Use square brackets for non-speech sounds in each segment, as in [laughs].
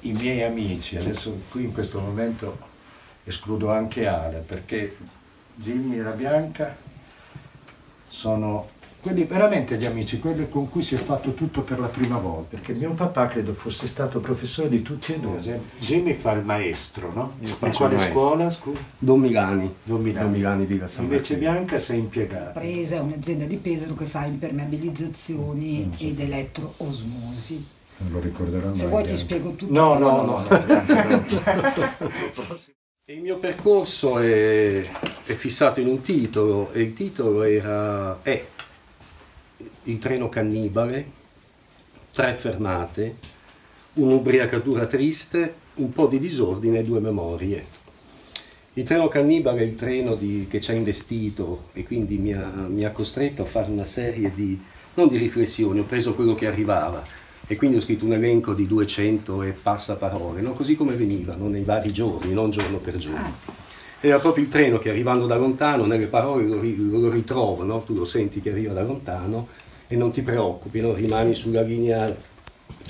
i miei amici, adesso qui in questo momento escludo anche Ale, perché Jimmy e la Bianca sono quelli veramente gli amici, quelli con cui si è fatto tutto per la prima volta, perché mio papà credo fosse stato professore di tutti e due. Jimmy fa il maestro, no? Io In quale scuola, scusa? Don Milani. Don Milani. Don Milani di San Invece Martino. Bianca sei impiegata. Presa è un'azienda di Pesaro che fa impermeabilizzazioni ed elettroosmosi. Non lo ricorderò mai. Se vuoi ti Bianca. spiego tutto. No, no, no. no. Il mio percorso è, è fissato in un titolo e il titolo era è Il treno cannibale, tre fermate, un'ubriacatura triste, un po' di disordine e due memorie. Il treno cannibale è il treno di- che ci ha investito e quindi mi ha, mi ha costretto a fare una serie di, non di riflessioni, ho preso quello che arrivava e quindi ho scritto un elenco di 200 e passa parole, no? così come venivano nei vari giorni, non giorno per giorno. Era proprio il treno che arrivando da lontano, nelle parole lo, lo ritrovo, no? tu lo senti che arriva da lontano e non ti preoccupi, no? rimani sulla linea,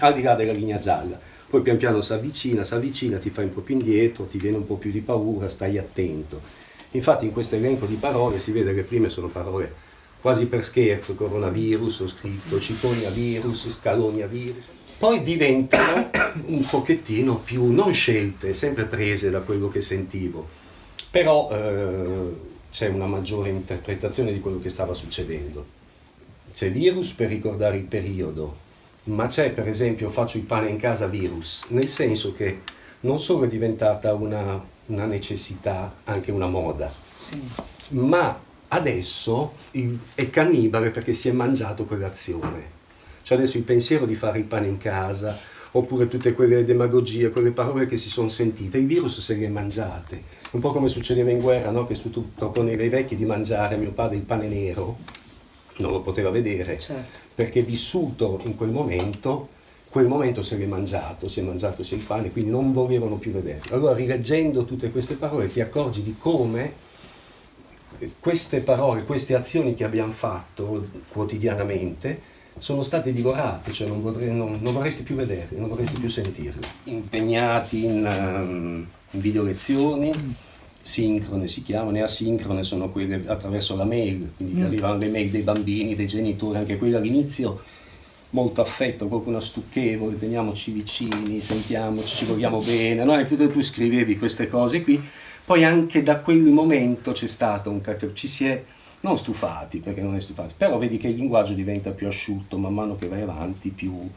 al di là della linea gialla. Poi pian piano si avvicina, si avvicina, ti fai un po' più indietro, ti viene un po' più di paura, stai attento. Infatti in questo elenco di parole si vede che le prime sono parole quasi per scherzo, coronavirus, ho scritto cicognavirus, scalognavirus. Poi diventano un pochettino più, non scelte, sempre prese da quello che sentivo, però eh, c'è una maggiore interpretazione di quello che stava succedendo. C'è virus per ricordare il periodo, ma c'è per esempio faccio il pane in casa virus, nel senso che non solo è diventata una, una necessità, anche una moda, Sì. ma adesso è cannibale perché si è mangiato quell'azione. Cioè adesso il pensiero di fare il pane in casa, oppure tutte quelle demagogie, quelle parole che si sono sentite, il virus se le è mangiate. Un po' come succedeva in guerra, no? che tu, tu proponevi ai vecchi di mangiare a mio padre il pane nero, non lo poteva vedere, Certo. perché vissuto in quel momento, quel momento se l'è mangiato, si è mangiato sia il pane, quindi non volevano più vederlo. Allora rileggendo tutte queste parole ti accorgi di come queste parole, queste azioni che abbiamo fatto quotidianamente sono state divorate, cioè non, vorrei- non- non vorresti più vederle, non vorresti più sentirle. Impegnati in, ehm, in video lezioni, sincrone si chiamano, e asincrone sono quelle attraverso la mail, quindi ti arrivano le mail dei bambini, dei genitori, anche quelle all'inizio molto affetto, qualcuno stucchevole, teniamoci vicini, sentiamoci, ci vogliamo bene, no? E tu, tu scrivevi queste cose qui, poi anche da quel momento c'è stato un cacchio, ci si è non stufati, perché non è stufati, però vedi che il linguaggio diventa più asciutto man mano che vai avanti, più,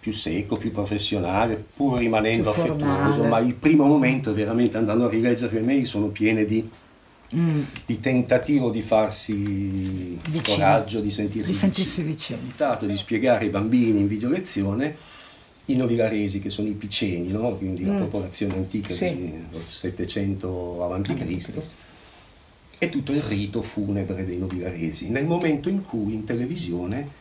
più secco, più professionale, pur rimanendo affettuoso, ma il primo momento veramente andando a rileggere le mail sono piene di, Mm, di tentativo di farsi Vicino. coraggio, di sentirsi, di sentirsi stato di spiegare ai bambini in video lezione i novilaresi, che sono i piceni, no? quindi la Mm. popolazione antica Sì. di 700 a.C., e tutto il rito funebre dei novilaresi. Nel momento in cui in televisione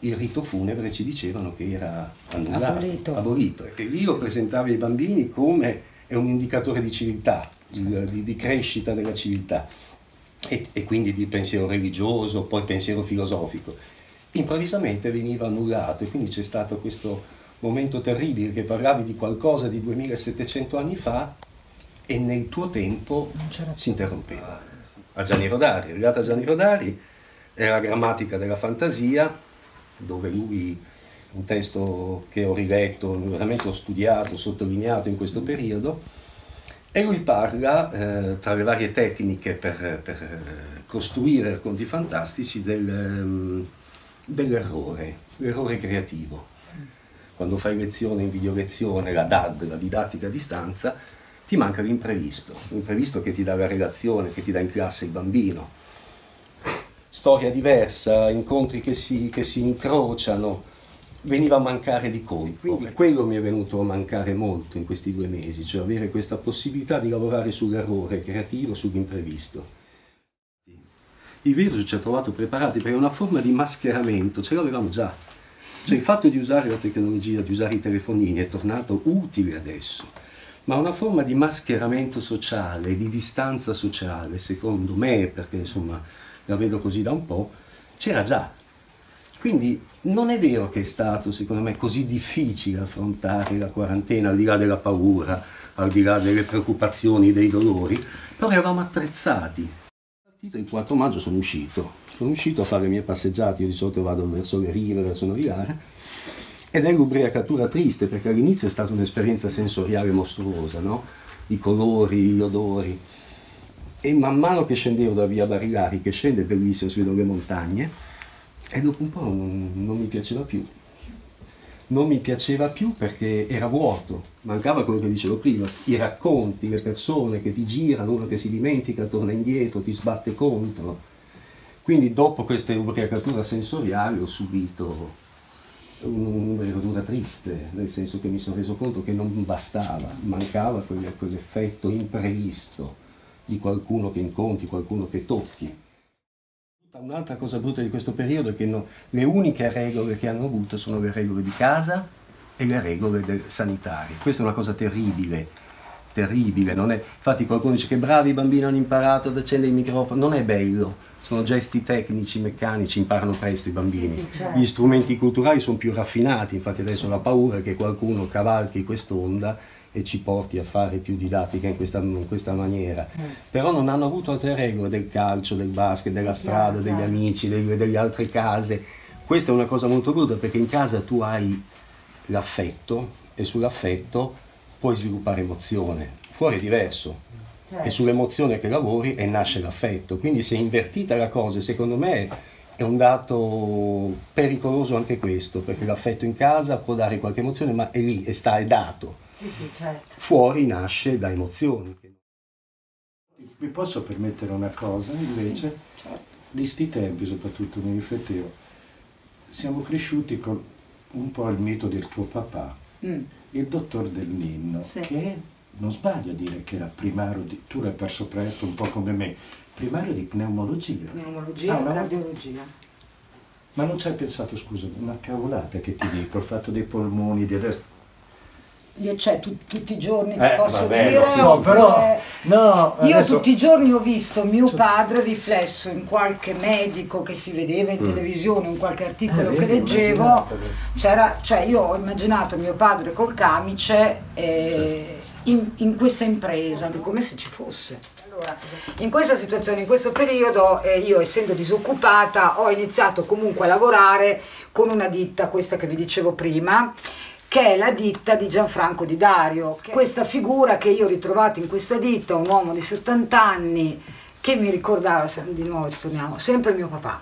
il rito funebre ci dicevano che era annullato, Abolito. abolito. E lo presentava ai bambini come è un indicatore di civiltà, il- di, di crescita della civiltà e, e quindi di pensiero religioso, poi pensiero filosofico. Improvvisamente veniva annullato e quindi c'è stato questo momento terribile che parlavi di qualcosa di 2700 anni fa e nel tuo tempo si interrompeva. A Gianni Rodari, arrivata a Gianni Rodari, è la grammatica della fantasia, dove lui, un testo che ho riletto, veramente ho studiato, sottolineato in questo periodo, e lui parla, eh, tra le varie tecniche per, per, costruire racconti fantastici, del, ehm, dell'errore, l'errore creativo. Quando fai lezione in videolezione, la DAD, la didattica a distanza, ti manca l'imprevisto, l'imprevisto che ti dà la relazione, che ti dà in classe il bambino. Storia diversa, incontri che si, che si incrociano, veniva a mancare di colpo. Quindi quello mi è venuto a mancare molto in questi due mesi, cioè avere questa possibilità di lavorare sull'errore creativo, sull'imprevisto. Il virus ci ha trovato preparati perché è una forma di mascheramento, ce l'avevamo già. Cioè il fatto di usare la tecnologia, di usare i telefonini è tornato utile adesso, ma una forma di mascheramento sociale, di distanza sociale, secondo me, perché insomma la vedo così da un po', c'era già. Quindi non è vero che è stato, secondo me, così difficile affrontare la quarantena, al di là della paura, al di là delle preoccupazioni, dei dolori, però eravamo attrezzati. Il 4 maggio sono uscito, sono uscito a fare le mie passeggiate, io di solito vado verso le rive, verso Novillare, ed è l'ubriacatura triste perché all'inizio è stata un'esperienza sensoriale mostruosa, no? I colori, gli odori. E man mano che scendevo da via Barilari, che scende bellissimo, si vedono le montagne, e dopo un po' non, non mi piaceva più. Non mi piaceva più perché era vuoto, mancava quello che dicevo prima, i racconti, le persone che ti girano, uno che si dimentica, torna indietro, ti sbatte contro. Quindi dopo questa ubriacatura sensoriale ho subito un'ubriacatura triste, nel senso che mi sono reso conto che non bastava, mancava quell'effetto imprevisto di qualcuno che incontri, qualcuno che tocchi. Un'altra cosa brutta di questo periodo è che no, le uniche regole che hanno avuto sono le regole di casa e le regole sanitarie. Questa è una cosa terribile, terribile. È, infatti qualcuno dice che bravi i bambini hanno imparato ad accendere il microfono, non è bello, sono gesti tecnici, meccanici, imparano presto i bambini. Sì, sì, certo. Gli strumenti culturali sono più raffinati, infatti adesso la paura è che qualcuno cavalchi quest'onda e ci porti a fare più didattica in questa, in questa maniera. Mm. Però non hanno avuto altre regole del calcio, del basket, della strada, degli amici, delle, delle altre case. Questa è una cosa molto brutta perché in casa tu hai l'affetto e sull'affetto puoi sviluppare emozione. Fuori è diverso. Certo. È sull'emozione che lavori e nasce l'affetto. Quindi si è invertita la cosa secondo me è un dato pericoloso anche questo, perché l'affetto in casa può dare qualche emozione, ma è lì, e sta, è dato sì, sì, certo. Fuori nasce da emozioni. Mi posso permettere una cosa invece? Sì, certo. Di sti tempi soprattutto mi riflettevo, siamo cresciuti con un po' il mito del tuo papà, mm. il dottor del Ninno, sì. che non sbaglio a dire che era primario di, tu l'hai perso presto un po' come me, primario di pneumologia. Pneumologia ah, e cardiologia. Ma non ci hai pensato, scusa, una cavolata che ti dico, il fatto dei polmoni, di adesso io cioè, tu, tutti i giorni eh, posso vabbè, dire so, però, no, io tutti i giorni ho visto mio padre riflesso in qualche medico che si vedeva in mm. televisione in qualche articolo eh, che leggevo c'era cioè io ho immaginato mio padre col camice eh, in, in, questa impresa di come se ci fosse. Allora, in questa situazione in questo periodo eh, io essendo disoccupata ho iniziato comunque a lavorare con una ditta questa che vi dicevo prima che è la ditta di Gianfranco Di Dario. Questa figura che io ho ritrovato in questa ditta, un uomo di 70 anni, che mi ricordava, di nuovo ci torniamo, sempre mio papà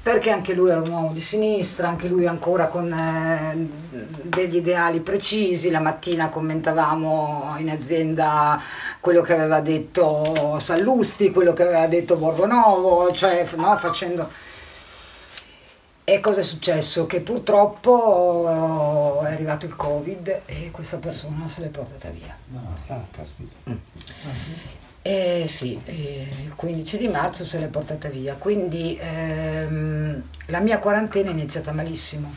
perché anche lui era un uomo di sinistra, anche lui ancora con eh, degli ideali precisi, la mattina commentavamo in azienda quello che aveva detto Sallusti, quello che aveva detto Borgonovo, cioè no, facendo e cosa è successo? Che purtroppo è arrivato il Covid e questa persona se l'è portata via. No, ah, caspita. Mm. Ah, sì? Eh, sì, eh, il 15 di marzo se l'è portata via, quindi ehm, la mia quarantena è iniziata malissimo,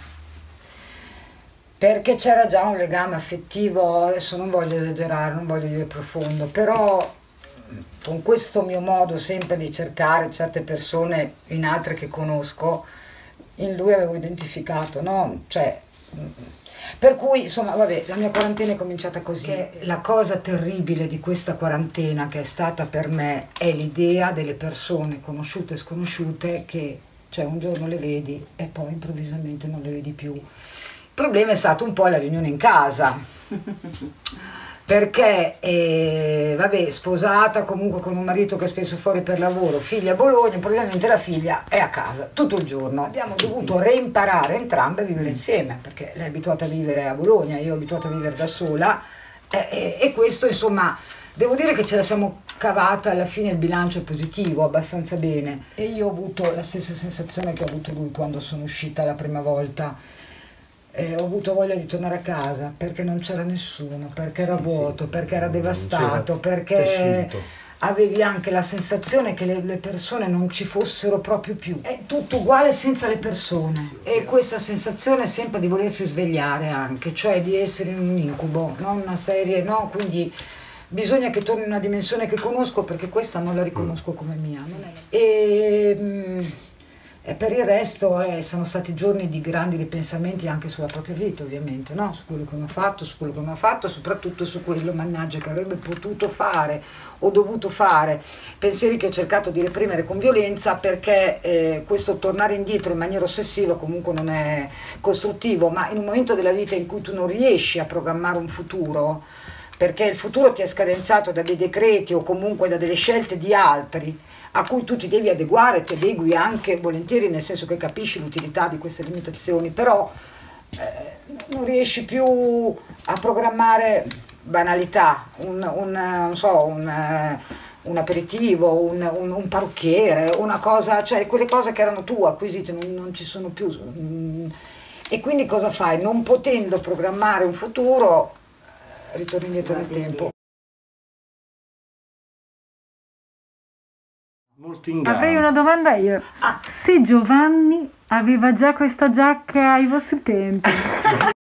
perché c'era già un legame affettivo, adesso non voglio esagerare, non voglio dire profondo, però con questo mio modo sempre di cercare certe persone in altre che conosco, in lui avevo identificato, no? Cioè, per cui, insomma, vabbè, la mia quarantena è cominciata così. La cosa terribile di questa quarantena che è stata per me è l'idea delle persone conosciute e sconosciute che, cioè, un giorno le vedi e poi improvvisamente non le vedi più. Il problema è stato un po' la riunione in casa. [laughs] perché eh, vabbè, sposata comunque con un marito che è spesso fuori per lavoro, figlia a Bologna, probabilmente la figlia è a casa tutto il giorno. Abbiamo dovuto reimparare entrambe a vivere insieme, perché lei è abituata a vivere a Bologna, io ho abituata a vivere da sola. Eh, eh, e questo insomma devo dire che ce la siamo cavata alla fine il bilancio è positivo, abbastanza bene. E io ho avuto la stessa sensazione che ha avuto lui quando sono uscita la prima volta eh, ho avuto voglia di tornare a casa perché non c'era nessuno, perché sì, era vuoto, sì. perché era devastato, perché tessuto. avevi anche la sensazione che le, le, persone non ci fossero proprio più. È tutto uguale senza le persone sì, e questa sensazione sempre di volersi svegliare anche, cioè di essere in un incubo, non una serie, no? Quindi bisogna che torni in una dimensione che conosco perché questa non la riconosco come mia. E, mm, E per il resto eh, sono stati giorni di grandi ripensamenti anche sulla propria vita, ovviamente, no? su quello che uno ha fatto, su quello che non ha fatto, soprattutto su quello, mannaggia, che avrebbe potuto fare o dovuto fare. Pensieri che ho cercato di reprimere con violenza perché eh, questo tornare indietro in maniera ossessiva comunque non è costruttivo, ma in un momento della vita in cui tu non riesci a programmare un futuro, perché il futuro ti è scadenzato da dei decreti o comunque da delle scelte di altri, a cui tu ti devi adeguare, ti adegui anche volentieri nel senso che capisci l'utilità di queste limitazioni, però eh, non riesci più a programmare banalità, un, un, so, un, un aperitivo, un, parrucchiere, una cosa, cioè quelle cose che erano tue, acquisite, non, non ci sono più. E quindi cosa fai? Non potendo programmare un futuro, ritorni indietro nel tempo. Avrei una domanda io. Ah. Se Giovanni aveva già questa giacca ai vostri tempi? [laughs]